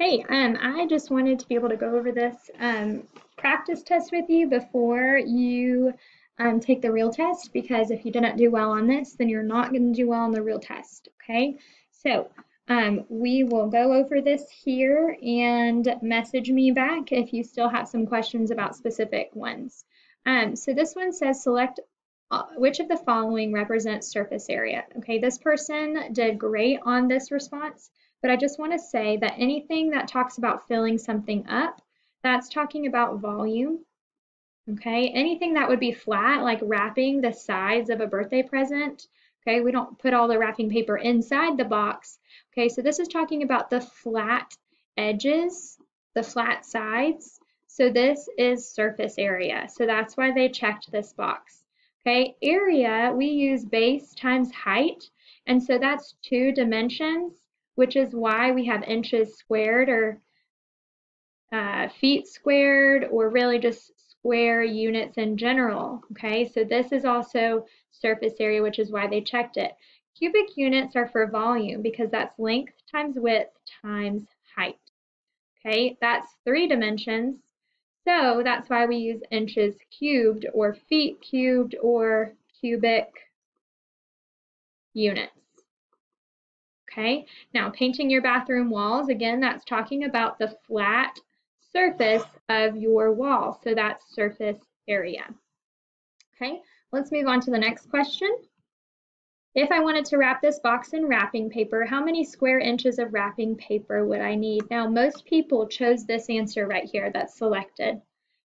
Hey, um, I just wanted to be able to go over this um, practice test with you before you um, take the real test because if you didn't do well on this, then you're not going to do well on the real test, okay? So um, we will go over this here and message me back if you still have some questions about specific ones. Um, so this one says select uh, which of the following represents surface area. Okay, this person did great on this response. But I just want to say that anything that talks about filling something up, that's talking about volume. Okay, anything that would be flat, like wrapping the sides of a birthday present. Okay, we don't put all the wrapping paper inside the box. Okay, so this is talking about the flat edges, the flat sides. So this is surface area. So that's why they checked this box. Okay, area, we use base times height. And so that's two dimensions which is why we have inches squared or uh, feet squared or really just square units in general. Okay, so this is also surface area, which is why they checked it. Cubic units are for volume because that's length times width times height. Okay, that's three dimensions. So that's why we use inches cubed or feet cubed or cubic units. Okay, now painting your bathroom walls, again, that's talking about the flat surface of your wall. So that's surface area. Okay, let's move on to the next question. If I wanted to wrap this box in wrapping paper, how many square inches of wrapping paper would I need? Now, most people chose this answer right here that's selected,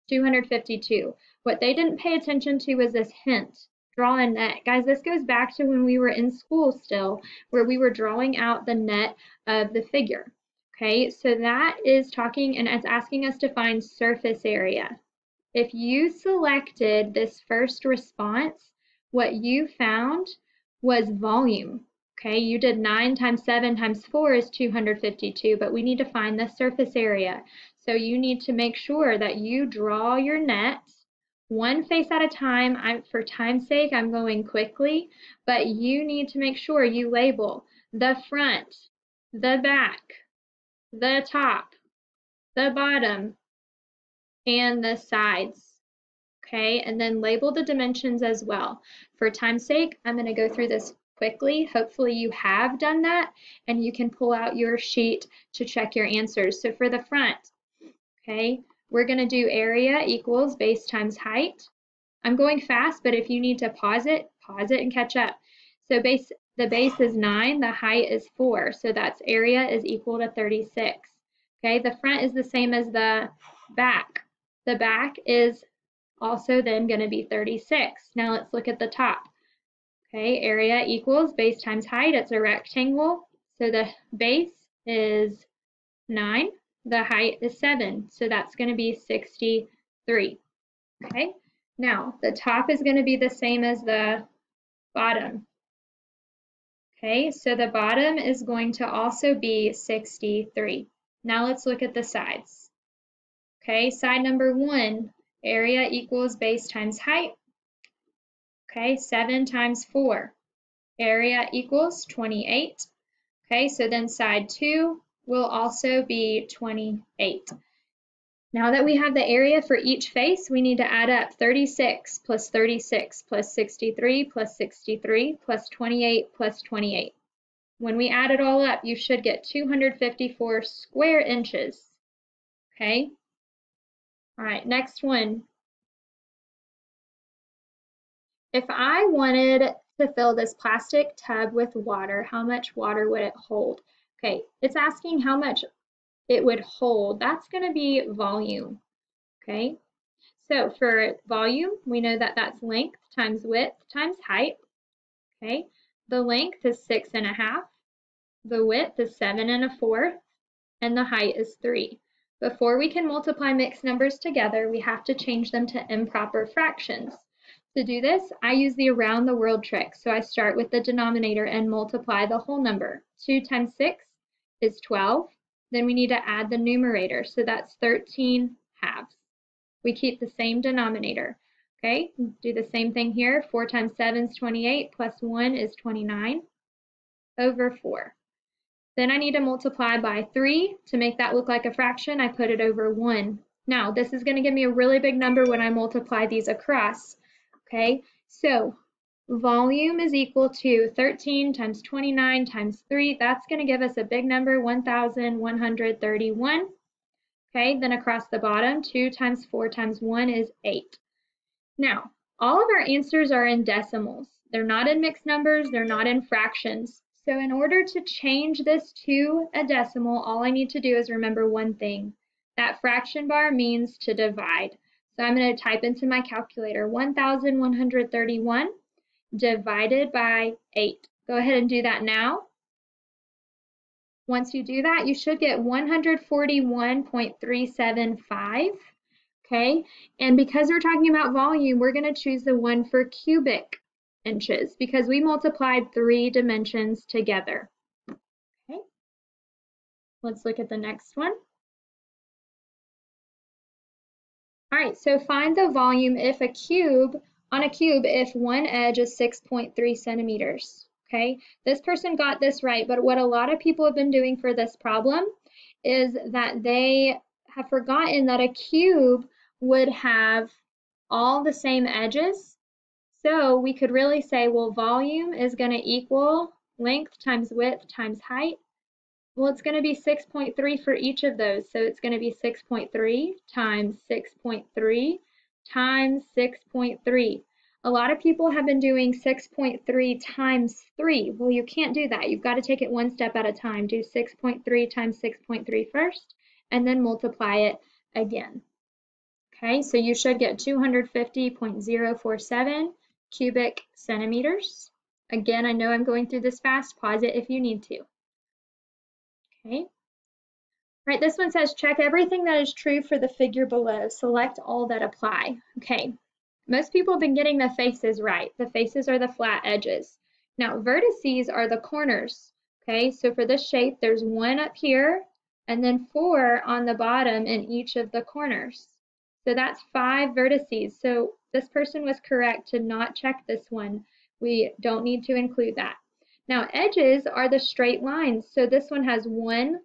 252. What they didn't pay attention to was this hint draw a net. Guys, this goes back to when we were in school still, where we were drawing out the net of the figure. Okay, so that is talking and it's asking us to find surface area. If you selected this first response, what you found was volume. Okay, you did 9 times 7 times 4 is 252, but we need to find the surface area. So you need to make sure that you draw your net one face at a time. I'm, for time's sake, I'm going quickly, but you need to make sure you label the front, the back, the top, the bottom, and the sides. Okay, and then label the dimensions as well. For time's sake, I'm going to go through this quickly. Hopefully you have done that and you can pull out your sheet to check your answers. So for the front, okay, we're going to do area equals base times height. I'm going fast, but if you need to pause it, pause it and catch up. So base the base is 9, the height is 4, so that's area is equal to 36. Okay, the front is the same as the back. The back is also then going to be 36. Now let's look at the top. Okay, area equals base times height. It's a rectangle, so the base is 9 the height is 7, so that's going to be 63. Okay, now the top is going to be the same as the bottom. Okay, so the bottom is going to also be 63. Now let's look at the sides. Okay, side number one, area equals base times height. Okay, 7 times 4. Area equals 28. Okay, so then side 2, will also be 28. Now that we have the area for each face, we need to add up 36 plus 36 plus 63 plus 63 plus 28 plus 28. When we add it all up, you should get 254 square inches. Okay? All right, next one. If I wanted to fill this plastic tub with water, how much water would it hold? Okay, it's asking how much it would hold. That's going to be volume. Okay, so for volume, we know that that's length times width times height. Okay, the length is six and a half, the width is seven and a fourth, and the height is three. Before we can multiply mixed numbers together, we have to change them to improper fractions. To do this, I use the around the world trick. So I start with the denominator and multiply the whole number. 2 times 6 is 12. Then we need to add the numerator, so that's 13 halves. We keep the same denominator. Okay, do the same thing here. 4 times 7 is 28, plus 1 is 29 over 4. Then I need to multiply by 3 to make that look like a fraction. I put it over 1. Now, this is going to give me a really big number when I multiply these across. Okay, so volume is equal to 13 times 29 times 3. That's going to give us a big number, 1,131. Okay, then across the bottom, 2 times 4 times 1 is 8. Now, all of our answers are in decimals. They're not in mixed numbers, they're not in fractions. So in order to change this to a decimal, all I need to do is remember one thing. That fraction bar means to divide. So I'm going to type into my calculator 1,131 divided by 8. Go ahead and do that now. Once you do that, you should get 141.375. Okay, and because we're talking about volume, we're going to choose the one for cubic inches because we multiplied three dimensions together. Okay, let's look at the next one. All right, so find the volume if a cube, on a cube, if one edge is 6.3 centimeters. Okay, this person got this right, but what a lot of people have been doing for this problem is that they have forgotten that a cube would have all the same edges so we could really say, well, volume is going to equal length times width times height. Well, it's going to be 6.3 for each of those. So it's going to be 6.3 times 6.3 times 6.3. A lot of people have been doing 6.3 times 3. Well, you can't do that. You've got to take it one step at a time. Do 6.3 times 6.3 first, and then multiply it again. Okay, so you should get 250.047 cubic centimeters. Again, I know I'm going through this fast. Pause it if you need to. Okay. Right, this one says check everything that is true for the figure below. Select all that apply. Okay, most people have been getting the faces right. The faces are the flat edges. Now, vertices are the corners. Okay, so for this shape, there's one up here and then four on the bottom in each of the corners. So that's five vertices. So this person was correct to not check this one. We don't need to include that. Now edges are the straight lines. So this one has one,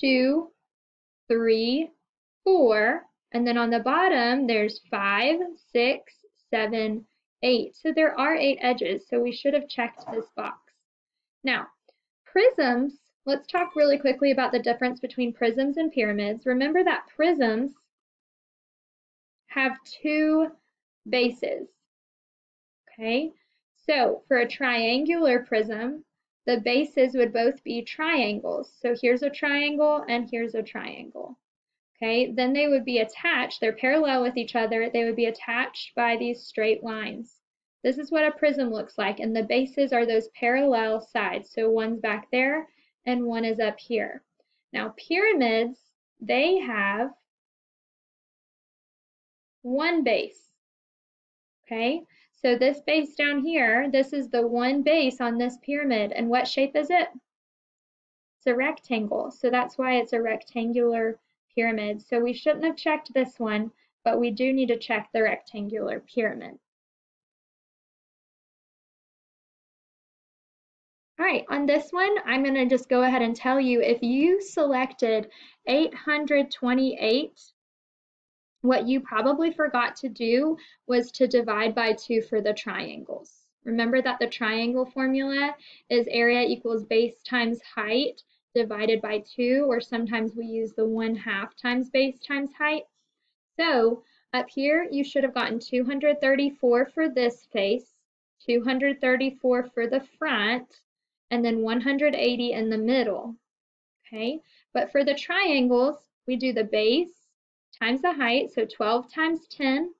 two, three, four, and then on the bottom there's five, six, seven, eight. So there are eight edges. So we should have checked this box. Now prisms, let's talk really quickly about the difference between prisms and pyramids. Remember that prisms have two bases. Okay, so for a triangular prism, the bases would both be triangles. So here's a triangle and here's a triangle. Okay, then they would be attached, they're parallel with each other, they would be attached by these straight lines. This is what a prism looks like, and the bases are those parallel sides. So one's back there and one is up here. Now pyramids, they have one base. Okay, so this base down here, this is the one base on this pyramid. And what shape is it? It's a rectangle. So that's why it's a rectangular pyramid. So we shouldn't have checked this one, but we do need to check the rectangular pyramid. All right, on this one, I'm going to just go ahead and tell you if you selected 828 what you probably forgot to do was to divide by 2 for the triangles. Remember that the triangle formula is area equals base times height divided by 2, or sometimes we use the 1 half times base times height. So up here, you should have gotten 234 for this face, 234 for the front, and then 180 in the middle. Okay, but for the triangles, we do the base times the height, so 12 times 10,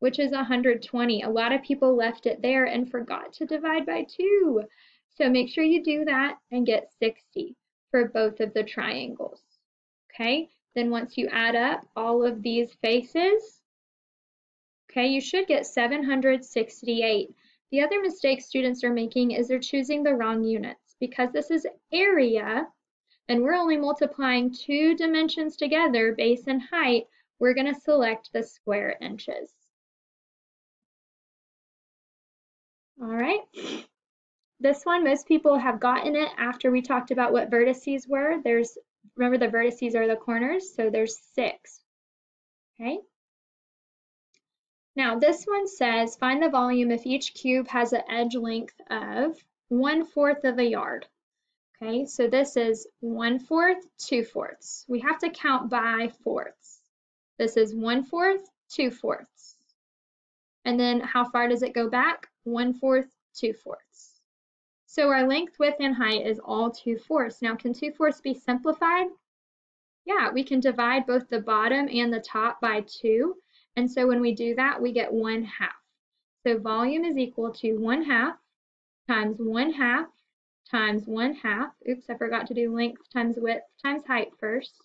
which is 120. A lot of people left it there and forgot to divide by 2. So make sure you do that and get 60 for both of the triangles. Okay, then once you add up all of these faces, okay, you should get 768. The other mistake students are making is they're choosing the wrong units. Because this is area, and we're only multiplying two dimensions together, base and height, we're going to select the square inches. All right. this one, most people have gotten it after we talked about what vertices were. There's, remember the vertices are the corners, so there's six, okay? Now this one says, find the volume if each cube has an edge length of one fourth of a yard. Okay, so this is one fourth, two fourths. We have to count by fourths. This is one fourth, two fourths. And then how far does it go back? One fourth, two fourths. So our length, width, and height is all two fourths. Now, can two fourths be simplified? Yeah, we can divide both the bottom and the top by two. And so when we do that, we get one half. So volume is equal to one half times one half times one half. Oops, I forgot to do length times width times height first.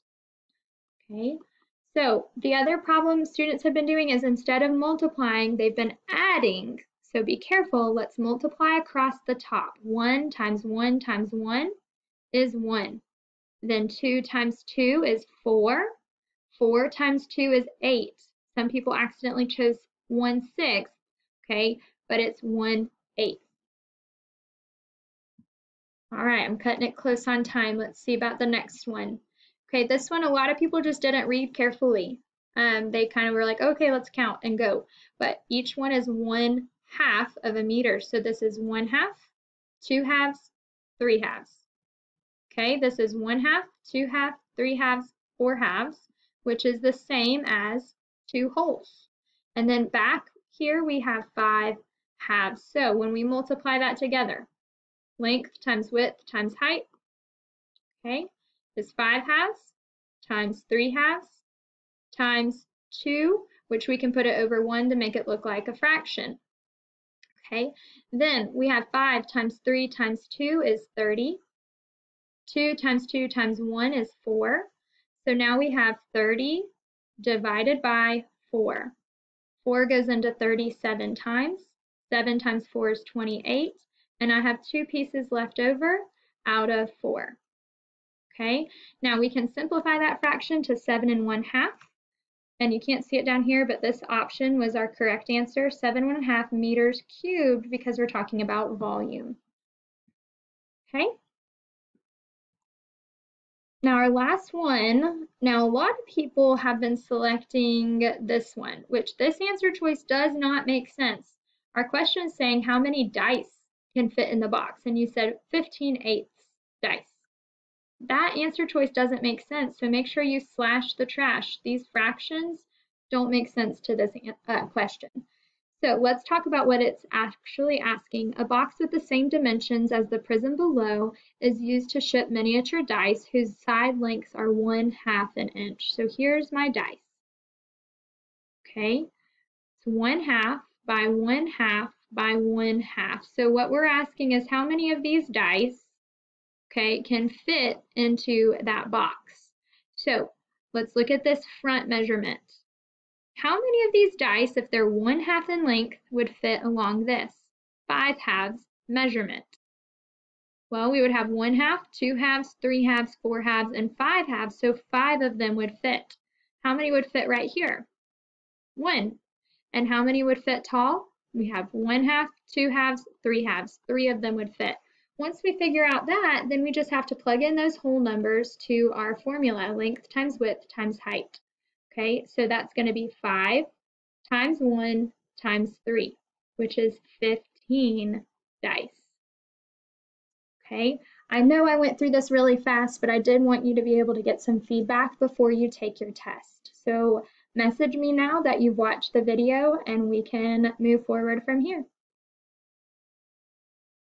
Okay, so the other problem students have been doing is instead of multiplying, they've been adding. So be careful, let's multiply across the top. 1 times 1 times 1 is 1. Then 2 times 2 is 4. 4 times 2 is 8. Some people accidentally chose 1 6, okay, but it's 1 8. All right, I'm cutting it close on time. Let's see about the next one. Okay, this one, a lot of people just didn't read carefully. Um, they kind of were like, okay, let's count and go. But each one is one half of a meter. So this is one half, two halves, three halves. Okay, this is one half, two half, three halves, four halves, which is the same as two wholes. And then back here we have five halves. So when we multiply that together, length times width times height, okay, is 5 halves times 3 halves times 2, which we can put it over 1 to make it look like a fraction. Okay, then we have 5 times 3 times 2 is 30. 2 times 2 times 1 is 4. So now we have 30 divided by 4. 4 goes into 37 times. 7 times 4 is 28 and I have two pieces left over out of four. Okay, now we can simplify that fraction to seven and one half. And you can't see it down here, but this option was our correct answer, seven and one half meters cubed because we're talking about volume. Okay. Now our last one, now a lot of people have been selecting this one, which this answer choice does not make sense. Our question is saying how many dice can fit in the box. And you said 15 eighths dice. That answer choice doesn't make sense, so make sure you slash the trash. These fractions don't make sense to this uh, question. So let's talk about what it's actually asking. A box with the same dimensions as the prism below is used to ship miniature dice whose side lengths are one half an inch. So here's my dice. Okay, it's one half by one half by one half. So what we're asking is how many of these dice, okay, can fit into that box. So let's look at this front measurement. How many of these dice, if they're one half in length, would fit along this five halves measurement? Well, we would have one half, two halves, three halves, four halves, and five halves, so five of them would fit. How many would fit right here? One. And how many would fit tall? We have one half, two halves, three halves. Three of them would fit. Once we figure out that, then we just have to plug in those whole numbers to our formula, length times width times height. Okay, so that's going to be 5 times 1 times 3, which is 15 dice. Okay, I know I went through this really fast, but I did want you to be able to get some feedback before you take your test. So Message me now that you've watched the video and we can move forward from here.